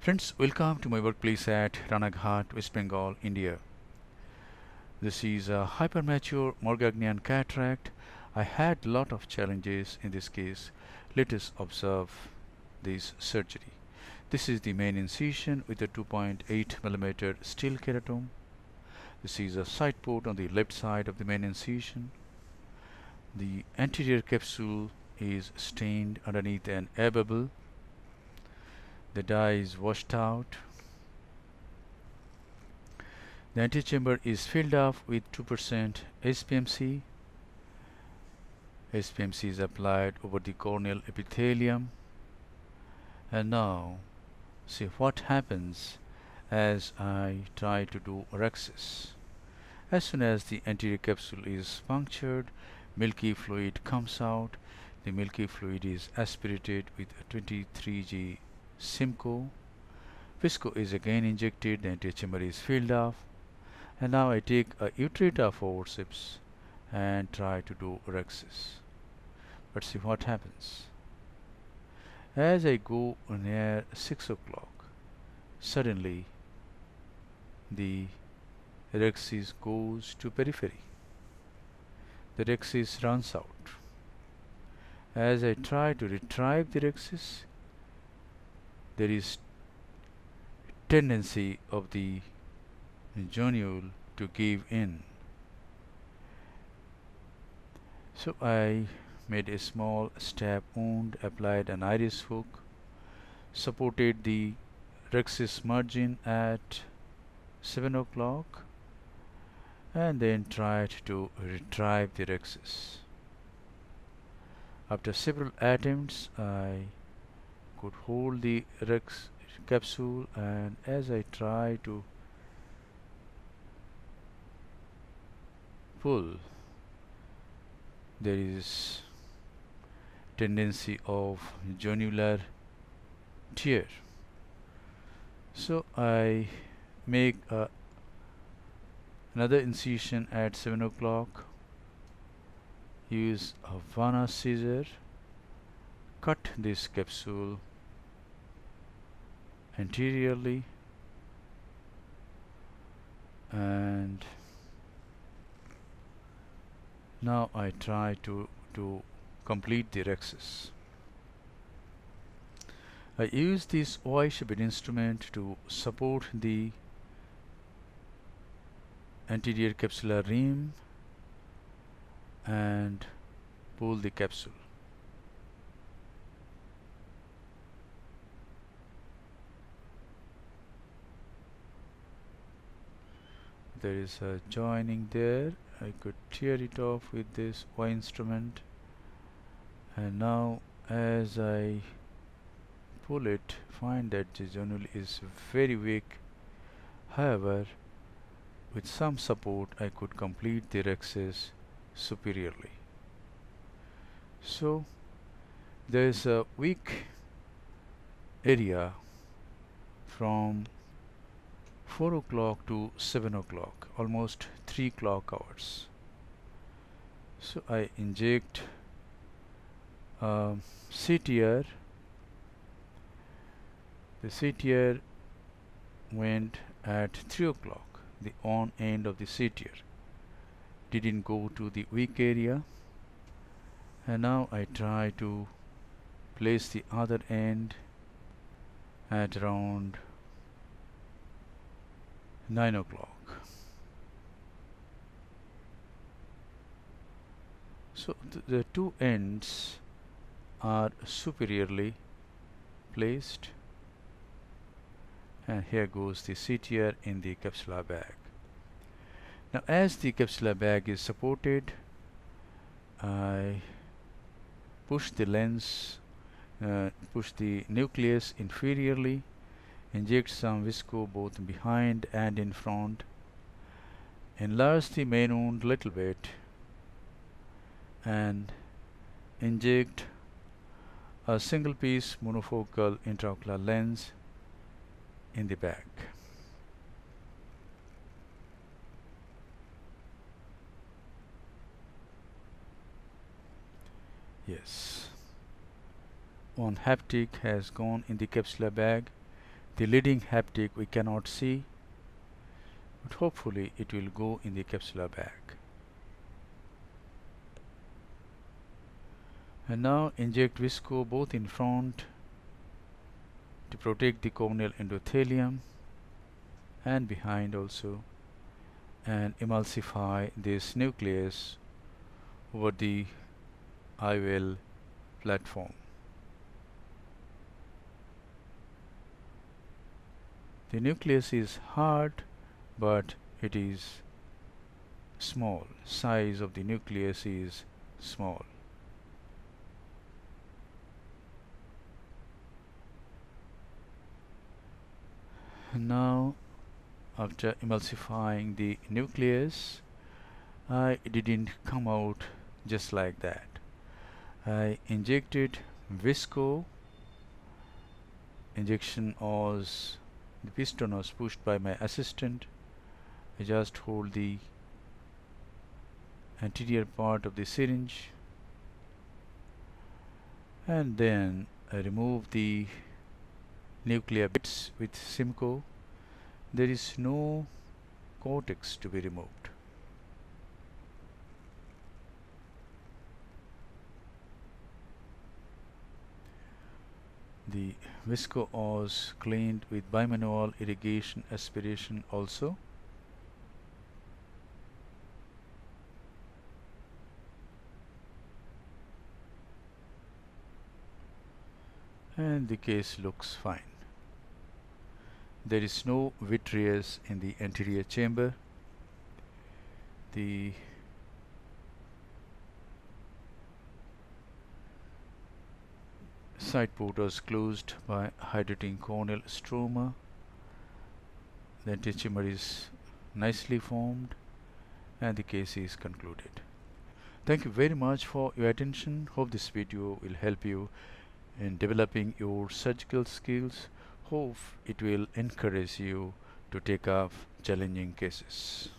Friends, welcome to my workplace at Ranaghat, West Bengal, India. This is a hypermature Morgagnian cataract. I had lot of challenges in this case. Let us observe this surgery. This is the main incision with a 2.8 millimeter steel keratome. This is a side port on the left side of the main incision. The anterior capsule is stained underneath an air bubble. The dye is washed out. The antechamber is filled up with 2% HPMC. HPMC is applied over the corneal epithelium. And now see what happens as I try to do rhexis. As soon as the anterior capsule is punctured, milky fluid comes out. The milky fluid is aspirated with 23G Simcoe. Visco is again injected, the chamber is filled up. And now I take a Utrata forceps and try to do rhexis. Let's see what happens. As I go near 6 o'clock, suddenly the rhexis goes to periphery. The rhexis runs out. As I try to retrieve the rhexis, there is tendency of the zonule to give in. So I made a small stab wound, applied an iris hook, supported the rhexis margin at 7 o'clock and then tried to retrieve the rhexis. After several attempts I could hold the rex capsule and as I try to pull there is tendency of zonular tear. So I make another incision at 7 o'clock use a Vannas scissor cut this capsule anteriorly and now I try to to complete the rhexis I use this Y-shaped instrument to support the anterior capsular rim and pull the capsule there is a joining there. I could tear it off with this Y instrument. And now as I pull it find that the zonule is very weak. However with some support I could complete the rhexis superiorly. So there is a weak area from 4 o'clock to 7 o'clock almost 3 clock hours. So I inject um, CTR the CTR went at 3 o'clock the on end of the CTR didn't go to the weak area. And now I try to place the other end at around 9 o'clock. So th the two ends are superiorly placed. And here goes the CTR in the capsular bag. Now as the capsular bag is supported I push the lens uh, push the nucleus inferiorly inject some visco both behind and in front. Enlarge the main wound little bit and inject a single piece monofocal intraocular lens in the back. Yes. One haptic has gone in the capsular bag the leading haptic we cannot see but hopefully it will go in the capsular bag and now inject visco both in front to protect the corneal endothelium and behind also and emulsify this nucleus over the IOL platform. The nucleus is hard but it is small. Size of the nucleus is small. Now after emulsifying the nucleus I didn't come out just like that. I injected visco injection was the piston was pushed by my assistant. I just hold the anterior part of the syringe. And then I remove the nuclear bits with Simcoe. There is no cortex to be removed the visco was cleaned with bimanual irrigation aspiration also. And the case looks fine. There is no vitreous in the anterior chamber. The side port closed by hydrating corneal stroma. The antitumor is nicely formed and the case is concluded. Thank you very much for your attention. Hope this video will help you in developing your surgical skills. Hope it will encourage you to take up challenging cases